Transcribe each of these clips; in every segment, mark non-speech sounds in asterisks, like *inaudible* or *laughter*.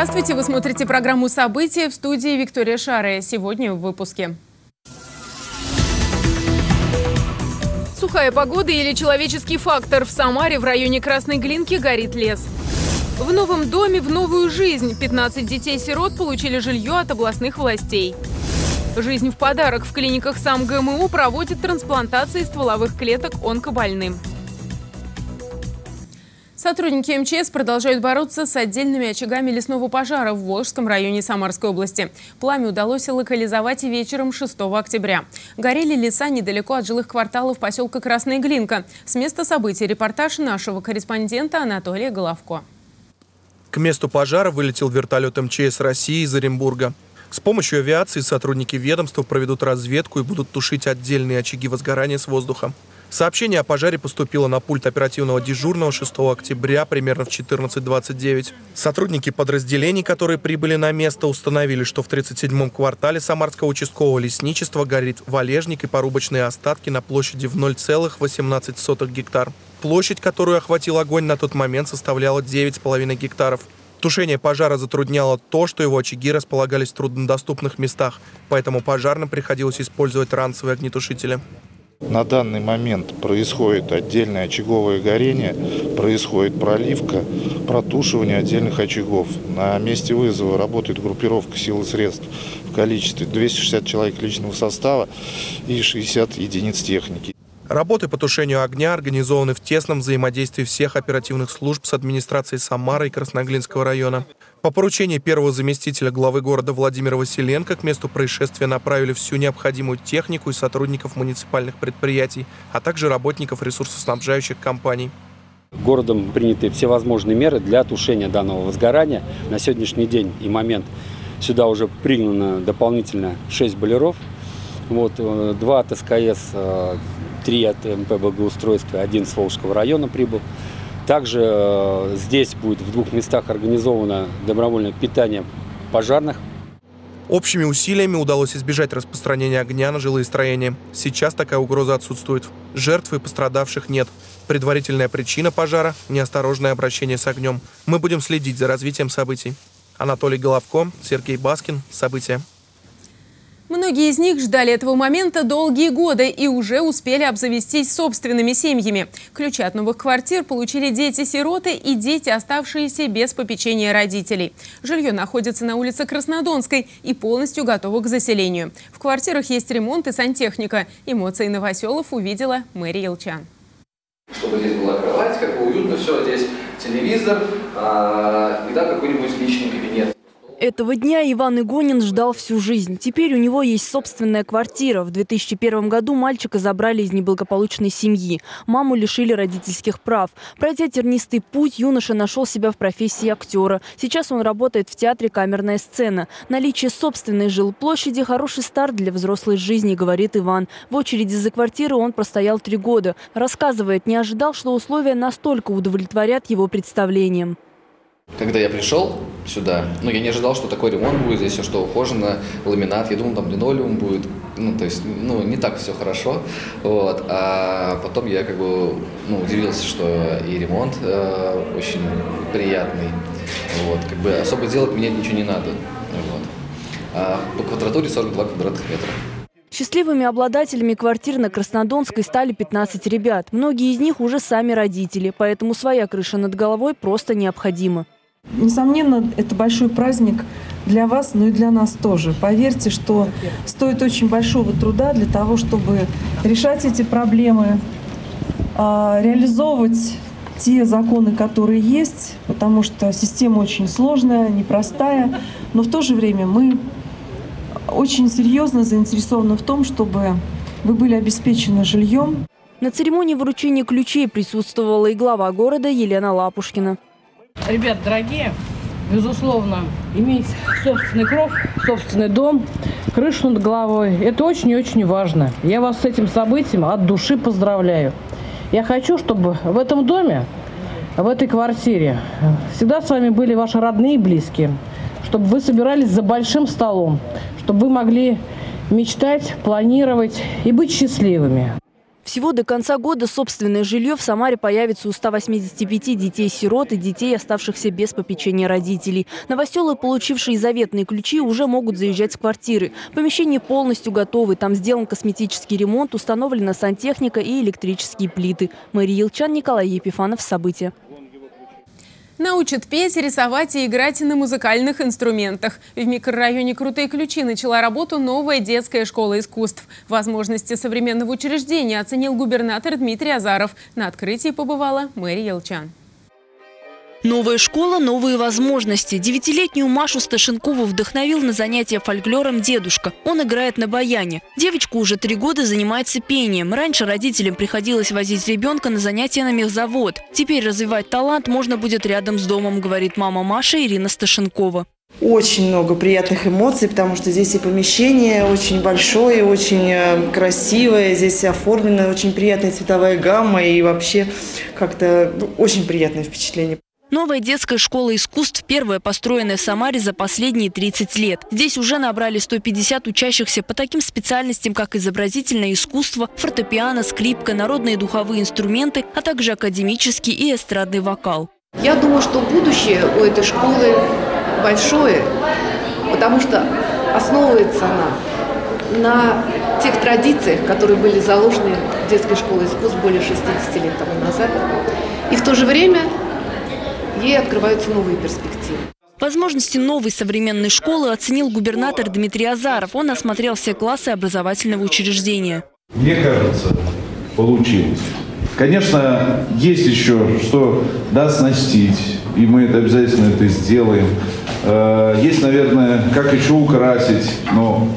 Здравствуйте, вы смотрите программу «События» в студии Виктория Шаре. Сегодня в выпуске. Сухая погода или человеческий фактор. В Самаре в районе Красной Глинки горит лес. В новом доме в новую жизнь. 15 детей-сирот получили жилье от областных властей. Жизнь в подарок. В клиниках сам ГМУ проводит трансплантации стволовых клеток онкобольным. Сотрудники МЧС продолжают бороться с отдельными очагами лесного пожара в Волжском районе Самарской области. Пламя удалось локализовать вечером 6 октября. Горели леса недалеко от жилых кварталов поселка Красная Глинка. С места событий репортаж нашего корреспондента Анатолия Головко. К месту пожара вылетел вертолет МЧС России из Оренбурга. С помощью авиации сотрудники ведомства проведут разведку и будут тушить отдельные очаги возгорания с воздуха. Сообщение о пожаре поступило на пульт оперативного дежурного 6 октября примерно в 14.29. Сотрудники подразделений, которые прибыли на место, установили, что в 37-м квартале Самарского участкового лесничества горит валежник и порубочные остатки на площади в 0,18 гектар. Площадь, которую охватил огонь на тот момент, составляла 9,5 гектаров. Тушение пожара затрудняло то, что его очаги располагались в труднодоступных местах, поэтому пожарным приходилось использовать ранцевые огнетушители. На данный момент происходит отдельное очаговое горение, происходит проливка, протушивание отдельных очагов. На месте вызова работает группировка сил и средств в количестве 260 человек личного состава и 60 единиц техники. Работы по тушению огня организованы в тесном взаимодействии всех оперативных служб с администрацией Самары и Красноглинского района. По поручению первого заместителя главы города Владимира Василенко к месту происшествия направили всю необходимую технику и сотрудников муниципальных предприятий, а также работников ресурсоснабжающих компаний. Городом приняты всевозможные меры для тушения данного возгорания. На сегодняшний день и момент сюда уже пригнано дополнительно 6 болеров. Вот, э, два от СКС э, три от МП благоустройства, один с Волжского района прибыл. Также э, здесь будет в двух местах организовано добровольное питание пожарных. Общими усилиями удалось избежать распространения огня на жилые строения. Сейчас такая угроза отсутствует. Жертв и пострадавших нет. Предварительная причина пожара – неосторожное обращение с огнем. Мы будем следить за развитием событий. Анатолий Головко, Сергей Баскин. События. Многие из них ждали этого момента долгие годы и уже успели обзавестись собственными семьями. Ключи от новых квартир получили дети-сироты и дети, оставшиеся без попечения родителей. Жилье находится на улице Краснодонской и полностью готово к заселению. В квартирах есть ремонт и сантехника. Эмоции новоселов увидела Мэри Елчан. Чтобы здесь была кровать, как уютно все, здесь телевизор а, и да, какой-нибудь личный кабинет. Этого дня Иван Игонин ждал всю жизнь. Теперь у него есть собственная квартира. В 2001 году мальчика забрали из неблагополучной семьи. Маму лишили родительских прав. Пройдя тернистый путь, юноша нашел себя в профессии актера. Сейчас он работает в театре «Камерная сцена». Наличие собственной жилплощади – хороший старт для взрослой жизни, говорит Иван. В очереди за квартиру он простоял три года. Рассказывает, не ожидал, что условия настолько удовлетворят его представлениям. Когда я пришел сюда, ну, я не ожидал, что такой ремонт будет, здесь все что ухожено, ламинат, я думал, там линолеум будет, ну, то есть, ну, не так все хорошо, вот, а потом я, как бы, ну, удивился, что и ремонт э, очень приятный, вот, как бы особо делать мне ничего не надо, вот, а по квадратуре 42 квадратных метра. Счастливыми обладателями квартир на Краснодонской стали 15 ребят. Многие из них уже сами родители, поэтому своя крыша над головой просто необходима. Несомненно, это большой праздник для вас, но и для нас тоже. Поверьте, что стоит очень большого труда для того, чтобы решать эти проблемы, а, реализовывать те законы, которые есть, потому что система очень сложная, непростая, но в то же время мы очень серьезно заинтересованы в том, чтобы вы были обеспечены жильем. На церемонии вручения ключей присутствовала и глава города Елена Лапушкина. Ребят, дорогие, безусловно, иметь собственный кров, собственный дом, крышу над головой – это очень и очень важно. Я вас с этим событием от души поздравляю. Я хочу, чтобы в этом доме, в этой квартире всегда с вами были ваши родные и близкие, чтобы вы собирались за большим столом, чтобы вы могли мечтать, планировать и быть счастливыми. Всего до конца года собственное жилье в Самаре появится у 185 детей-сирот и детей, оставшихся без попечения родителей. Новоселы, получившие заветные ключи, уже могут заезжать с квартиры. Помещение полностью готовы. Там сделан косметический ремонт, установлена сантехника и электрические плиты. Мария Елчан, Николай Епифанов. События. Научат петь, рисовать и играть на музыкальных инструментах. В микрорайоне Крутые Ключи начала работу новая детская школа искусств. Возможности современного учреждения оценил губернатор Дмитрий Азаров. На открытии побывала Мэри Елчан. Новая школа – новые возможности. Девятилетнюю Машу Сташенкову вдохновил на занятия фольклором дедушка. Он играет на баяне. Девочка уже три года занимается пением. Раньше родителям приходилось возить ребенка на занятия на мехзавод. Теперь развивать талант можно будет рядом с домом, говорит мама Маши Ирина Сташенкова. Очень много приятных эмоций, потому что здесь и помещение очень большое, очень э, красивое, здесь оформлена очень приятная цветовая гамма и вообще как-то ну, очень приятное впечатление. Новая детская школа искусств, первая построенная в Самаре за последние 30 лет. Здесь уже набрали 150 учащихся по таким специальностям, как изобразительное искусство, фортепиано, скрипка, народные духовые инструменты, а также академический и эстрадный вокал. Я думаю, что будущее у этой школы большое, потому что основывается она на тех традициях, которые были заложены в детской школе искусств более 60 лет тому назад. И в то же время ей открываются новые перспективы. Возможности новой современной школы оценил губернатор Дмитрий Азаров. Он осмотрел все классы образовательного учреждения. Мне кажется, получилось. Конечно, есть еще что доснастить, и мы это обязательно это сделаем. Э, есть, наверное, как еще украсить, но,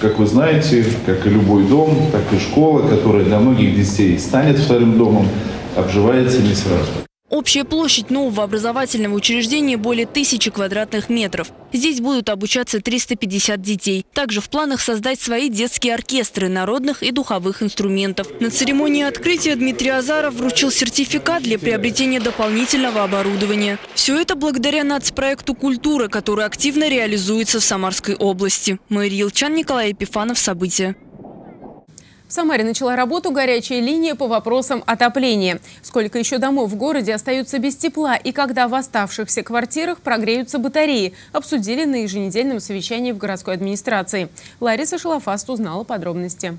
как вы знаете, как и любой дом, так и школа, которая для многих детей станет вторым домом, обживается не сразу. Общая площадь нового образовательного учреждения более тысячи квадратных метров. Здесь будут обучаться 350 детей. Также в планах создать свои детские оркестры народных и духовых инструментов. На церемонии открытия Дмитрий Азаров вручил сертификат для приобретения дополнительного оборудования. Все это благодаря нацпроекту «Культура», который активно реализуется в Самарской области. Мэр Елчан, Николай Епифанов. События. В Самаре начала работу горячая линия по вопросам отопления. Сколько еще домов в городе остаются без тепла и когда в оставшихся квартирах прогреются батареи, обсудили на еженедельном совещании в городской администрации. Лариса Шалафаст узнала подробности.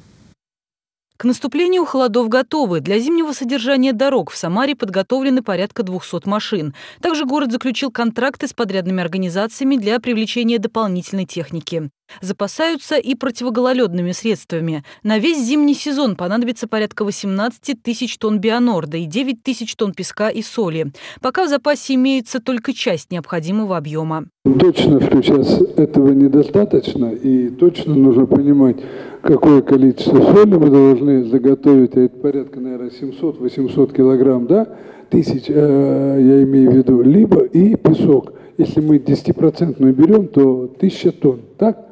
К наступлению холодов готовы. Для зимнего содержания дорог в Самаре подготовлены порядка 200 машин. Также город заключил контракты с подрядными организациями для привлечения дополнительной техники. Запасаются и противогололедными средствами. На весь зимний сезон понадобится порядка 18 тысяч тонн бионорда и 9 тысяч тонн песка и соли. Пока в запасе имеется только часть необходимого объема. Точно, что сейчас этого недостаточно, и точно нужно понимать, какое количество соли мы должны заготовить, а это порядка, наверное, 700-800 килограмм, да, тысяч, э, я имею в виду, либо и песок. Если мы 10% берем, то 1000 тонн, так?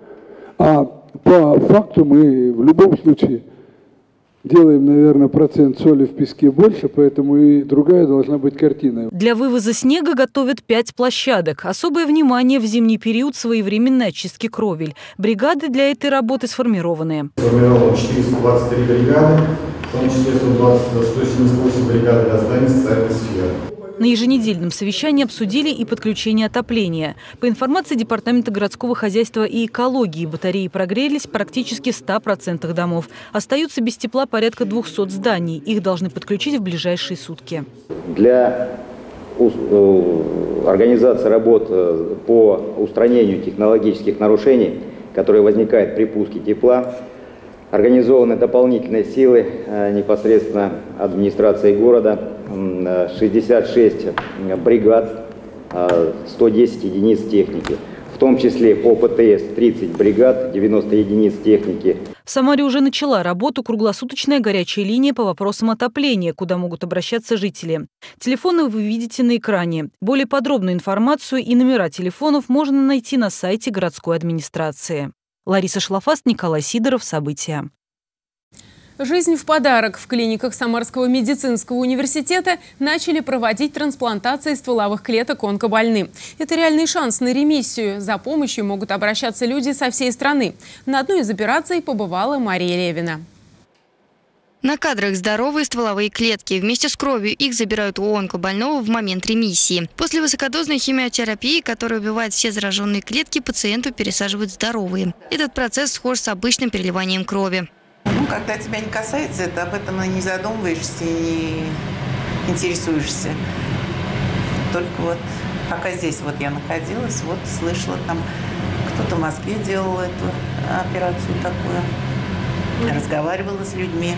А по факту мы в любом случае делаем, наверное, процент соли в песке больше, поэтому и другая должна быть картина. Для вывоза снега готовят пять площадок. Особое внимание в зимний период своевременной очистки кровель. Бригады для этой работы сформированы. Сформировано 423 бригады, в том числе 120, 178 бригад для зданий социальной сферы. На еженедельном совещании обсудили и подключение отопления. По информации Департамента городского хозяйства и экологии, батареи прогрелись практически в 100% домов. Остаются без тепла порядка 200 зданий. Их должны подключить в ближайшие сутки. Для э, организации работ э, по устранению технологических нарушений, которые возникают при пуске тепла, Организованы дополнительные силы э, непосредственно администрации города, 66 э, бригад, 110 э, единиц техники. В том числе по ПТС 30 бригад, 90 единиц техники. В Самаре уже начала работу круглосуточная горячая линия по вопросам отопления, куда могут обращаться жители. Телефоны вы видите на экране. Более подробную информацию и номера телефонов можно найти на сайте городской администрации. Лариса Шлафаст, Николай Сидоров. События. Жизнь в подарок. В клиниках Самарского медицинского университета начали проводить трансплантации стволовых клеток онкобольным. Это реальный шанс на ремиссию. За помощью могут обращаться люди со всей страны. На одной из операций побывала Мария Левина. На кадрах здоровые стволовые клетки. Вместе с кровью их забирают у онкобольного в момент ремиссии. После высокодозной химиотерапии, которая убивает все зараженные клетки, пациенту пересаживают здоровые. Этот процесс схож с обычным переливанием крови. Ну, когда тебя не касается, это об этом не задумываешься, не интересуешься. Только вот пока здесь вот я находилась, вот слышала там, кто-то в Москве делал эту операцию такую, разговаривала с людьми.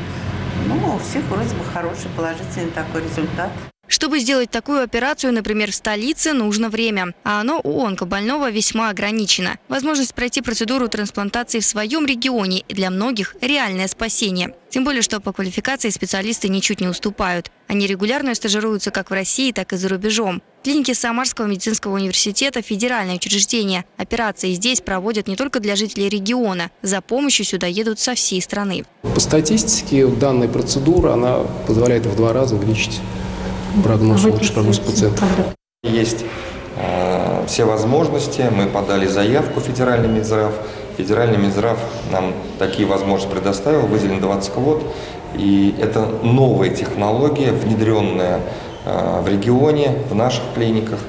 Ну, у всех вроде бы хороший, положительный такой результат. Чтобы сделать такую операцию, например, в столице, нужно время. А оно у онкобольного весьма ограничено. Возможность пройти процедуру трансплантации в своем регионе для многих – реальное спасение. Тем более, что по квалификации специалисты ничуть не уступают. Они регулярно стажируются как в России, так и за рубежом. Клиники Самарского медицинского университета – федеральное учреждение. Операции здесь проводят не только для жителей региона. За помощью сюда едут со всей страны. По статистике данная процедура она позволяет в два раза увеличить прогноз, лучший прогноз пациента. Есть э, все возможности. Мы подали заявку в федеральный Минздрав. Федеральный Минздрав нам такие возможности предоставил, выделен 20 квот. И это новая технология, внедренная э, в регионе, в наших клиниках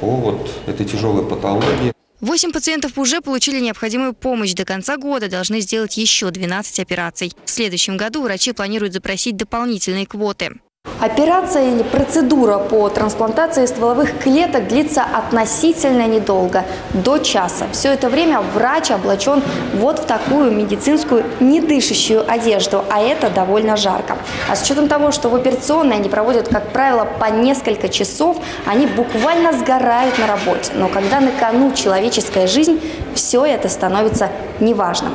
по вот этой тяжелой патологии. Восемь пациентов уже получили необходимую помощь. До конца года должны сделать еще 12 операций. В следующем году врачи планируют запросить дополнительные квоты. Операция или процедура по трансплантации стволовых клеток длится относительно недолго, до часа. Все это время врач облачен вот в такую медицинскую недышащую одежду, а это довольно жарко. А с учетом того, что в операционной они проводят, как правило, по несколько часов, они буквально сгорают на работе. Но когда на кону человеческая жизнь, все это становится неважным.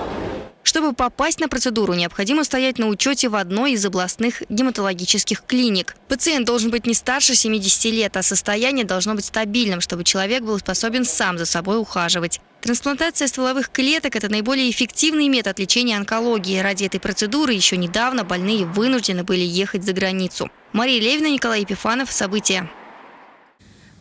Чтобы попасть на процедуру, необходимо стоять на учете в одной из областных гематологических клиник. Пациент должен быть не старше 70 лет, а состояние должно быть стабильным, чтобы человек был способен сам за собой ухаживать. Трансплантация стволовых клеток – это наиболее эффективный метод лечения онкологии. Ради этой процедуры еще недавно больные вынуждены были ехать за границу. Мария Левина, Николай Епифанов. События.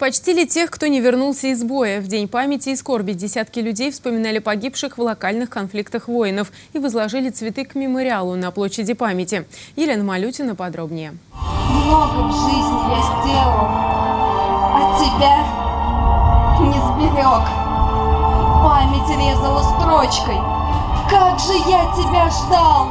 Почтили тех, кто не вернулся из боя. В День памяти и скорби десятки людей вспоминали погибших в локальных конфликтах воинов и возложили цветы к мемориалу на площади памяти. Елена Малютина подробнее. Много в жизни я сделал, а тебя не сберег. Память резала строчкой. Как же я тебя ждал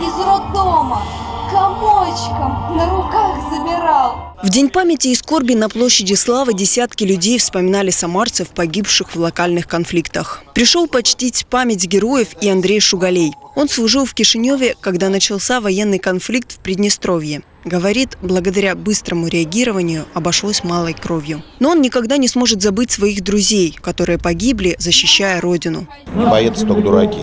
из роддома, комочком на руках забирал. В День памяти и скорби на площади Славы десятки людей вспоминали самарцев, погибших в локальных конфликтах. Пришел почтить память героев и Андрей Шугалей. Он служил в Кишиневе, когда начался военный конфликт в Приднестровье. Говорит, благодаря быстрому реагированию обошлось малой кровью. Но он никогда не сможет забыть своих друзей, которые погибли, защищая родину. Боец только дураки.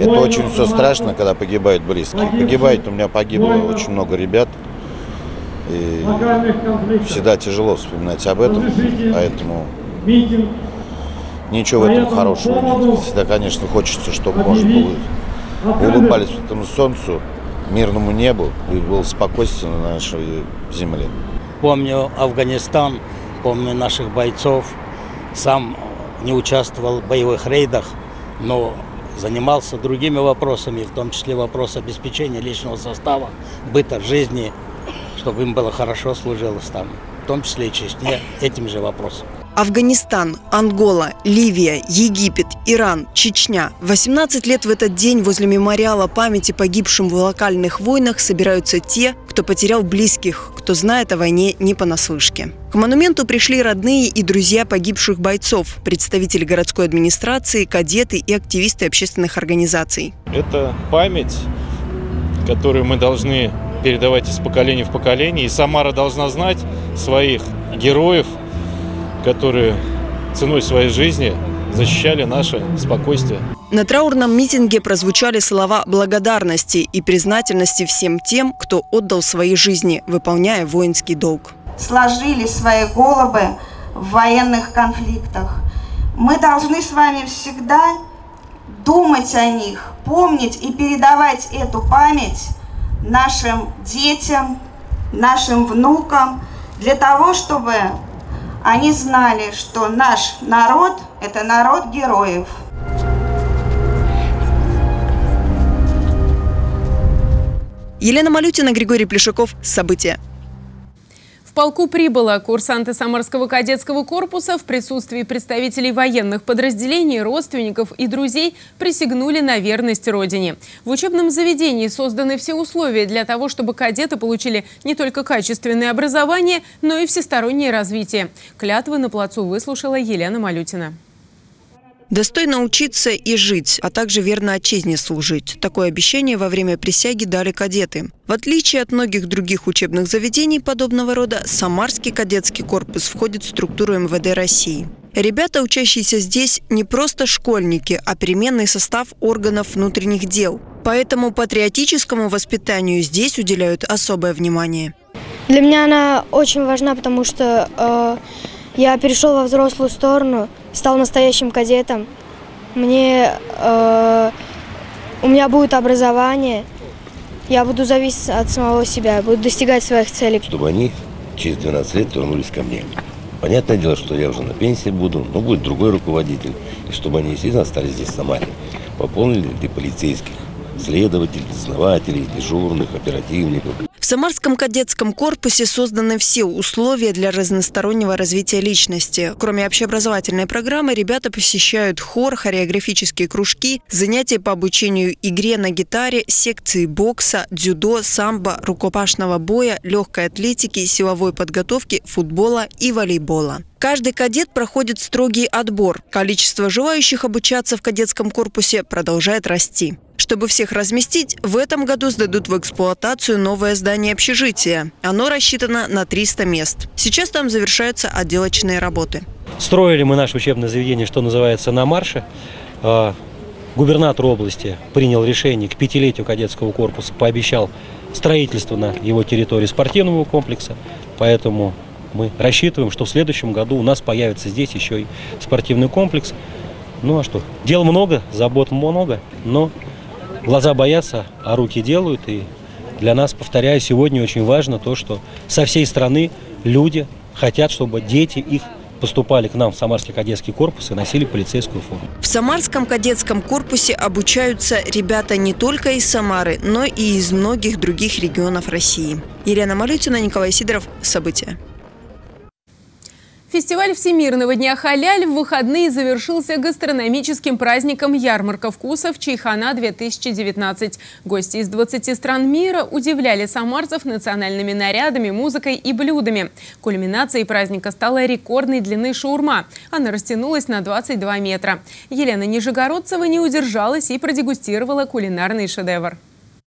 Это очень все страшно, когда погибают близкие. Погибает, у меня погибло очень много ребят. И всегда тяжело вспоминать об этом, поэтому ничего в этом хорошего нет. Всегда, конечно, хочется, чтобы, может быть, улыбались этому солнцу, мирному небу и было спокойствие на нашей земле. Помню Афганистан, помню наших бойцов. Сам не участвовал в боевых рейдах, но занимался другими вопросами, в том числе вопрос обеспечения личного состава, быта жизни чтобы им было хорошо служилось там, в том числе и Чечне, этим же вопросом. Афганистан, Ангола, Ливия, Египет, Иран, Чечня. 18 лет в этот день возле мемориала памяти погибшим в локальных войнах собираются те, кто потерял близких, кто знает о войне не понаслышке. К монументу пришли родные и друзья погибших бойцов, представители городской администрации, кадеты и активисты общественных организаций. Это память, которую мы должны передавать из поколения в поколение. И Самара должна знать своих героев, которые ценой своей жизни защищали наше спокойствие. На траурном митинге прозвучали слова благодарности и признательности всем тем, кто отдал свои жизни, выполняя воинский долг. Сложили свои головы в военных конфликтах. Мы должны с вами всегда думать о них, помнить и передавать эту память нашим детям, нашим внукам, для того, чтобы они знали, что наш народ – это народ героев. Елена Малютина, Григорий Плешаков. События. Полку прибыло курсанты Самарского кадетского корпуса в присутствии представителей военных подразделений, родственников и друзей присягнули на верность Родине. В учебном заведении созданы все условия для того, чтобы кадеты получили не только качественное образование, но и всестороннее развитие. Клятвы на плацу выслушала Елена Малютина. Достойно учиться и жить, а также верно отчизне служить. Такое обещание во время присяги дали кадеты. В отличие от многих других учебных заведений подобного рода, Самарский кадетский корпус входит в структуру МВД России. Ребята, учащиеся здесь, не просто школьники, а переменный состав органов внутренних дел. Поэтому патриотическому воспитанию здесь уделяют особое внимание. Для меня она очень важна, потому что э, я перешел во взрослую сторону, стал настоящим кадетом. Мне, э, у меня будет образование, я буду зависеть от самого себя, буду достигать своих целей. Чтобы они через 12 лет вернулись ко мне. Понятное дело, что я уже на пенсии буду, но будет другой руководитель. И чтобы они, естественно, остались здесь в Самаре. Пополнили для полицейских, следователей, дознавателей, дежурных, оперативников. В Самарском кадетском корпусе созданы все условия для разностороннего развития личности. Кроме общеобразовательной программы, ребята посещают хор, хореографические кружки, занятия по обучению игре на гитаре, секции бокса, дзюдо, самбо, рукопашного боя, легкой атлетики, силовой подготовки, футбола и волейбола. Каждый кадет проходит строгий отбор. Количество желающих обучаться в кадетском корпусе продолжает расти. Чтобы всех разместить, в этом году сдадут в эксплуатацию новое здание общежития. Оно рассчитано на 300 мест. Сейчас там завершаются отделочные работы. Строили мы наше учебное заведение, что называется, на марше. А, губернатор области принял решение к пятилетию кадетского корпуса, пообещал строительство на его территории спортивного комплекса. Поэтому мы рассчитываем, что в следующем году у нас появится здесь еще и спортивный комплекс. Ну а что, дел много, забот много, но глаза боятся, а руки делают. И для нас, повторяю, сегодня очень важно то, что со всей страны люди хотят, чтобы дети их поступали к нам в Самарский кадетский корпус и носили полицейскую форму. В Самарском кадетском корпусе обучаются ребята не только из Самары, но и из многих других регионов России. Елена Малютина, Николай Сидоров. События. Фестиваль Всемирного дня халяль в выходные завершился гастрономическим праздником «Ярмарка вкусов Чайхана-2019». Гости из 20 стран мира удивляли самарцев национальными нарядами, музыкой и блюдами. Кульминацией праздника стала рекордной длины шаурма. Она растянулась на 22 метра. Елена Нижегородцева не удержалась и продегустировала кулинарный шедевр.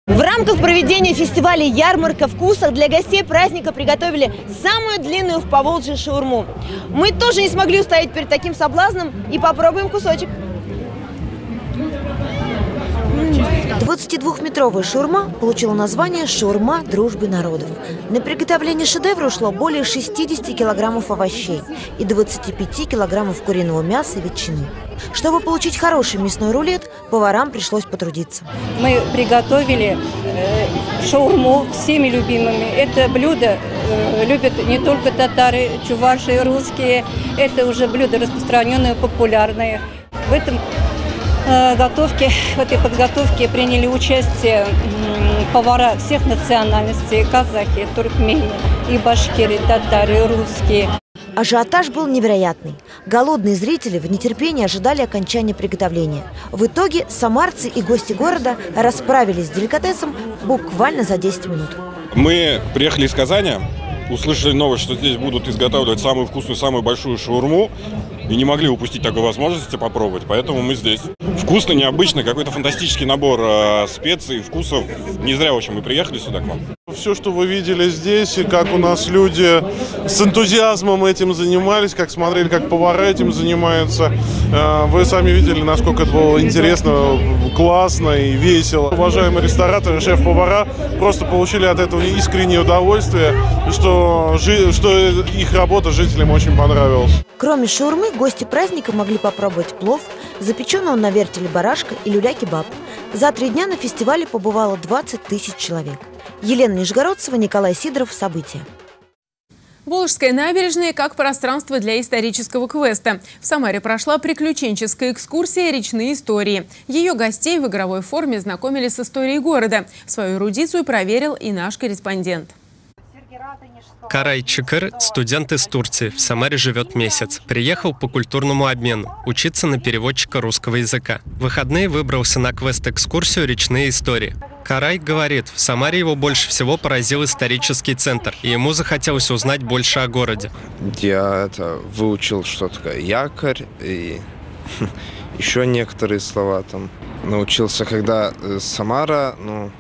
В рамках проведения фестиваля «Ярмарка вкусов» для гостей праздника приготовили самую длинную в Поволжье шаурму. Мы тоже не смогли устоять перед таким соблазном и попробуем кусочек. 22-метровая шаурма получила название «Шаурма дружбы народов». На приготовление шедевра ушло более 60 килограммов овощей и 25 килограммов куриного мяса и ветчины. Чтобы получить хороший мясной рулет, поварам пришлось потрудиться. Мы приготовили э, шаурму всеми любимыми. Это блюдо э, любят не только татары, чуваши, русские. Это уже блюдо распространенное, популярное. В этом готовке, в этой подготовке приняли участие повара всех национальностей, казахи, туркмени, и башкиры, татары, и русские. Ажиотаж был невероятный. Голодные зрители в нетерпении ожидали окончания приготовления. В итоге самарцы и гости города расправились с деликатесом буквально за 10 минут. Мы приехали из Казани, услышали новость, что здесь будут изготавливать самую вкусную, самую большую шаурму и не могли упустить такой возможности попробовать, поэтому мы здесь. Вкусно, необычно, какой-то фантастический набор э, специй, вкусов. Не зря, в общем, мы приехали сюда к вам. Все, что вы видели здесь, и как у нас люди с энтузиазмом этим занимались, как смотрели, как повара этим занимаются. Э, вы сами видели, насколько это было интересно, классно и весело. Уважаемые рестораторы, шеф-повара просто получили от этого искреннее удовольствие, что, что их работа жителям очень понравилась. Кроме шаурмы, гости праздника могли попробовать плов, запеченного на вертеле барашка и люля-кебаб. За три дня на фестивале побывало 20 тысяч человек. Елена Нижегородцева, Николай Сидоров. События. Волжская набережная как пространство для исторического квеста. В Самаре прошла приключенческая экскурсия «Речные истории». Ее гостей в игровой форме знакомили с историей города. Свою эрудицию проверил и наш корреспондент. Карай Чикыр – студент из Турции, в Самаре живет месяц. Приехал по культурному обмену, учиться на переводчика русского языка. В выходные выбрался на квест-экскурсию «Речные истории». Карай говорит, в Самаре его больше всего поразил исторический центр, и ему захотелось узнать больше о городе. Я это, выучил, что такое якорь, и *laughs* еще некоторые слова там. Научился, когда э, Самара, ну,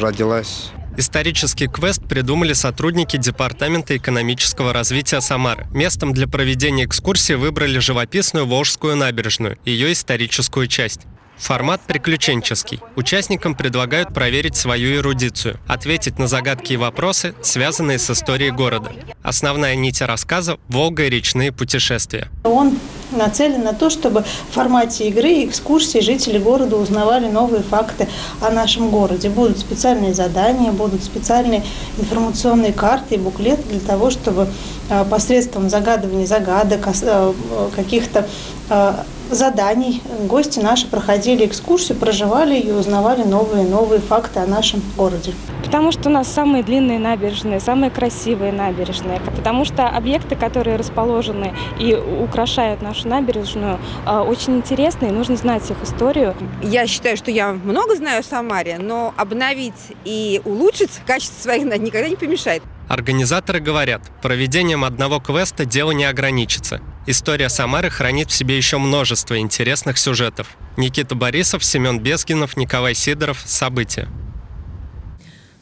родилась Исторический квест придумали сотрудники Департамента экономического развития Самары. Местом для проведения экскурсии выбрали живописную Волжскую набережную, ее историческую часть. Формат приключенческий. Участникам предлагают проверить свою эрудицию, ответить на загадки и вопросы, связанные с историей города. Основная нить рассказа – Волга и речные путешествия. Он нацелен на то, чтобы в формате игры и экскурсии жители города узнавали новые факты о нашем городе. Будут специальные задания, будут специальные информационные карты и буклеты для того, чтобы а, посредством загадывания загадок, а, каких-то а, заданий гости наши проходили экскурсию, проживали и узнавали новые новые факты о нашем городе. Потому что у нас самые длинные набережные, самые красивые набережные. Потому что объекты, которые расположены и украшают нашу набережную, а, очень интересны, и нужно знать их историю. Я считаю, что я много знаю о Самаре, но обновить и улучшить качество своих никогда не помешает. Организаторы говорят, проведением одного квеста дело не ограничится. История Самары хранит в себе еще множество интересных сюжетов. Никита Борисов, Семен Безгинов, Николай Сидоров. События.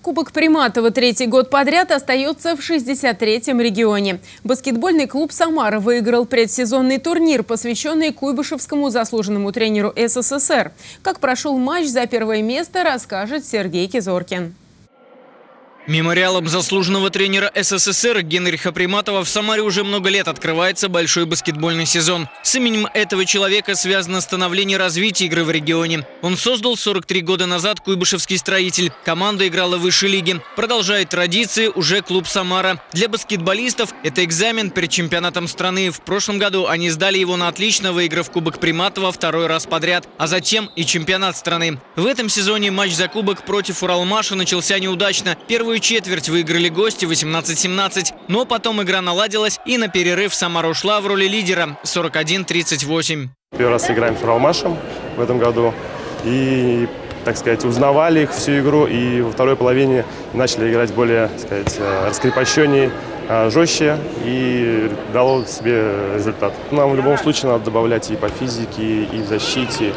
Кубок Приматова третий год подряд остается в 63-м регионе. Баскетбольный клуб «Самара» выиграл предсезонный турнир, посвященный Куйбышевскому заслуженному тренеру СССР. Как прошел матч за первое место, расскажет Сергей Кизоркин. Мемориалом заслуженного тренера СССР Генриха Приматова в Самаре уже много лет открывается большой баскетбольный сезон. С именем этого человека связано становление и развитие игры в регионе. Он создал 43 года назад Куйбышевский строитель. Команда играла в высшей лиге. Продолжает традиции уже клуб «Самара». Для баскетболистов это экзамен перед чемпионатом страны. В прошлом году они сдали его на отлично, выиграв Кубок Приматова второй раз подряд, а затем и чемпионат страны. В этом сезоне матч за Кубок против Уралмаша начался неудачно. Первую Первую четверть выиграли гости 18-17, но потом игра наладилась и на перерыв Самара ушла в роли лидера 41-38. Первый раз играем с Ралмашем в этом году и, так сказать, узнавали их всю игру и во второй половине начали играть более, так сказать, э, раскрепощеннее, э, жестче и дало себе результат. Нам в любом случае надо добавлять и по физике, и в защите,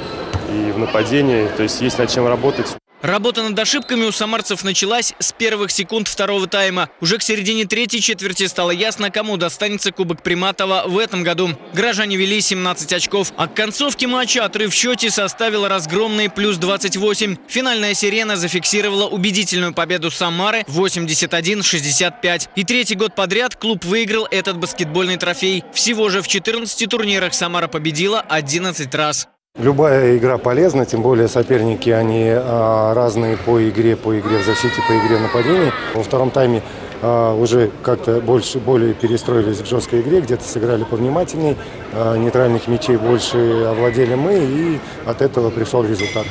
и в нападении, то есть есть над чем работать. Работа над ошибками у самарцев началась с первых секунд второго тайма. Уже к середине третьей четверти стало ясно, кому достанется Кубок Приматова в этом году. Граждане вели 17 очков, а к концовке матча отрыв в счете составил разгромный плюс 28. Финальная сирена зафиксировала убедительную победу Самары 81-65. И третий год подряд клуб выиграл этот баскетбольный трофей. Всего же в 14 турнирах Самара победила 11 раз. Любая игра полезна, тем более соперники, они а, разные по игре, по игре в защите, по игре в нападении. Во втором тайме а, уже как-то больше, более перестроились к жесткой игре, где-то сыграли повнимательней, а, нейтральных мячей больше овладели мы, и от этого пришел результат.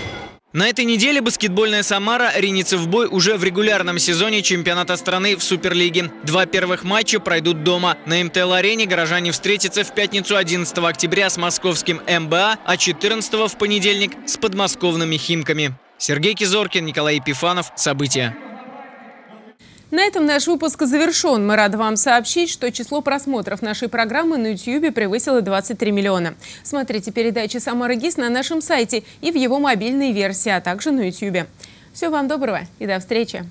На этой неделе баскетбольная «Самара» ринется в бой уже в регулярном сезоне чемпионата страны в Суперлиге. Два первых матча пройдут дома. На МТЛ-арене горожане встретятся в пятницу 11 октября с московским МБА, а 14 в понедельник с подмосковными «Химками». Сергей Кизоркин, Николай Епифанов. События. На этом наш выпуск завершен. Мы рады вам сообщить, что число просмотров нашей программы на YouTube превысило 23 миллиона. Смотрите передачи «Самара ГИС» на нашем сайте и в его мобильной версии, а также на YouTube. Всего вам доброго и до встречи!